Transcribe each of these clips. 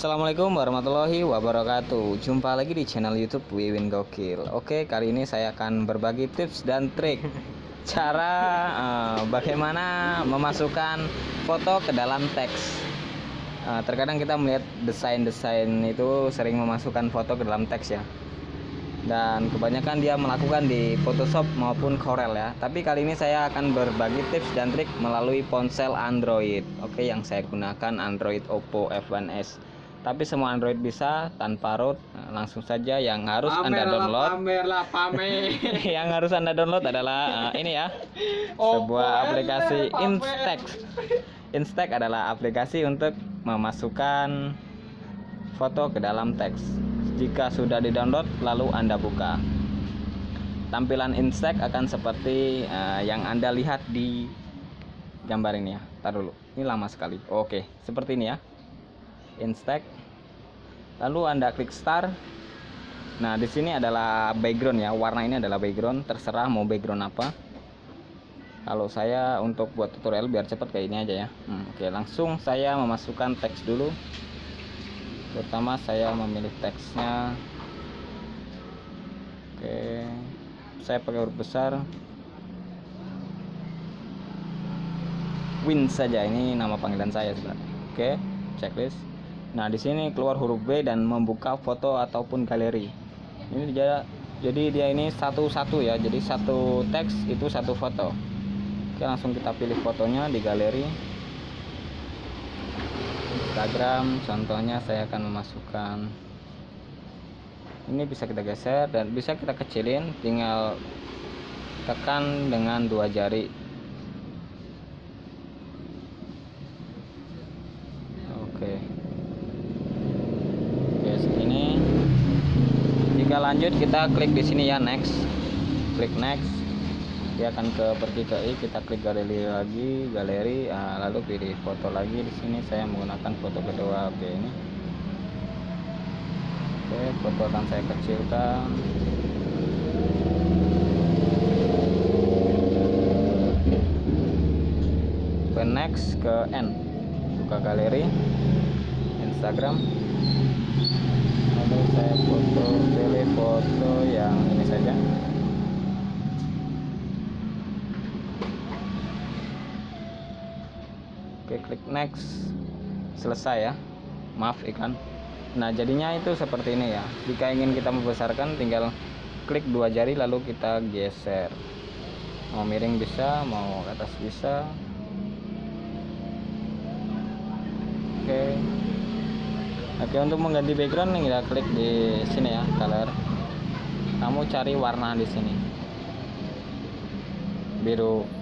Assalamualaikum warahmatullahi wabarakatuh Jumpa lagi di channel youtube Wiwin Gokil Oke kali ini saya akan berbagi tips dan trik Cara uh, bagaimana memasukkan foto ke dalam teks uh, Terkadang kita melihat desain-desain itu sering memasukkan foto ke dalam teks ya dan kebanyakan dia melakukan di Photoshop maupun Corel ya. Tapi kali ini saya akan berbagi tips dan trik melalui ponsel Android. Oke, yang saya gunakan Android Oppo F1s. Tapi semua Android bisa tanpa root. Nah, langsung saja yang harus pamer Anda download. pamer lah, pamer. yang harus Anda download adalah uh, ini ya. Oppo sebuah aplikasi F1, pamer. Instax. Instax adalah aplikasi untuk memasukkan foto ke dalam teks. Jika sudah di-download, lalu Anda buka. Tampilan Instax akan seperti uh, yang Anda lihat di gambar ini ya. Tar dulu. Ini lama sekali. Oke, seperti ini ya. Instax. Lalu Anda klik start. Nah, di sini adalah background ya. Warna ini adalah background, terserah mau background apa. Kalau saya untuk buat tutorial biar cepat kayak ini aja ya. Hmm, oke, langsung saya memasukkan teks dulu pertama saya memilih teksnya oke saya pakai huruf besar win saja ini nama panggilan saya sebenarnya oke checklist nah di sini keluar huruf B dan membuka foto ataupun galeri. Ini dia jadi dia ini satu-satu ya. Jadi satu teks itu satu foto. Oke langsung kita pilih fotonya di galeri. Instagram contohnya saya akan memasukkan. Ini bisa kita geser dan bisa kita kecilin. Tinggal tekan dengan dua jari oke oke segini jika lanjut kita klik di sini ya next. Klik next. Dia akan ke pergi ke i kita klik galeri lagi galeri. Nah, lalu pilih foto lagi di sini. Saya menggunakan foto kedua oke ini. Oke foto akan saya kecilkan. Ke next ke n. Buka galeri Instagram. Lalu saya foto yang ini saja Oke klik next. Selesai ya. Maaf iklan. Nah jadinya itu seperti ini ya. Jika ingin kita membesarkan tinggal klik dua jari lalu kita geser. Mau miring bisa mau atas bisa. Oke. Oke untuk mengganti background kita klik di sini ya color. Kamu cari warna di sini. Biru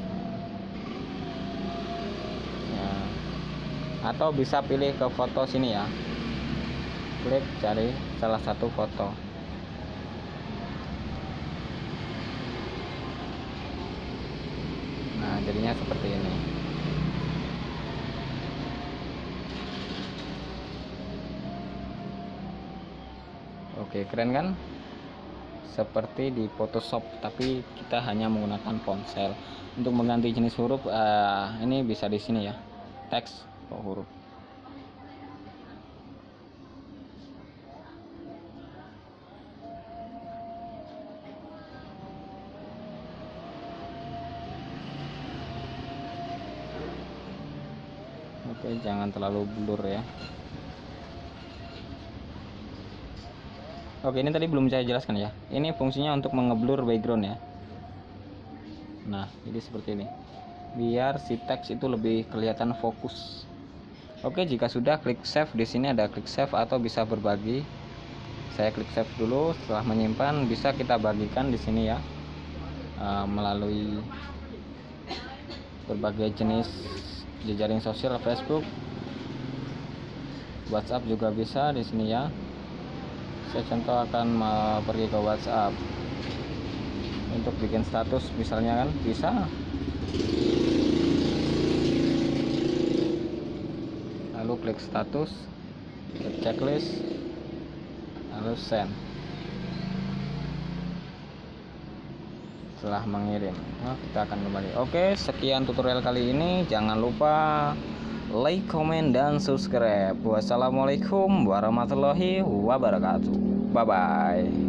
atau bisa pilih ke foto sini ya. Klik cari salah satu foto. Nah jadinya seperti ini. Oke keren kan? Seperti di Photoshop tapi kita hanya menggunakan ponsel. Untuk mengganti jenis huruf uh, ini bisa di sini ya. Teks oke jangan terlalu blur ya. Oke ini tadi belum saya jelaskan ya. Ini fungsinya untuk mengeblur background ya. Nah jadi seperti ini. Biar si teks itu lebih kelihatan fokus Oke, jika sudah klik save di sini ada klik save atau bisa berbagi. Saya klik save dulu, setelah menyimpan bisa kita bagikan di sini ya. Uh, melalui berbagai jenis jejaring sosial Facebook, WhatsApp juga bisa di sini ya. Saya contoh akan pergi ke WhatsApp untuk bikin status misalnya kan bisa klik status klik checklist lalu send setelah mengirim nah, kita akan kembali oke sekian tutorial kali ini jangan lupa like, komen, dan subscribe. Wassalamualaikum warahmatullahi wabarakatuh. Bye bye.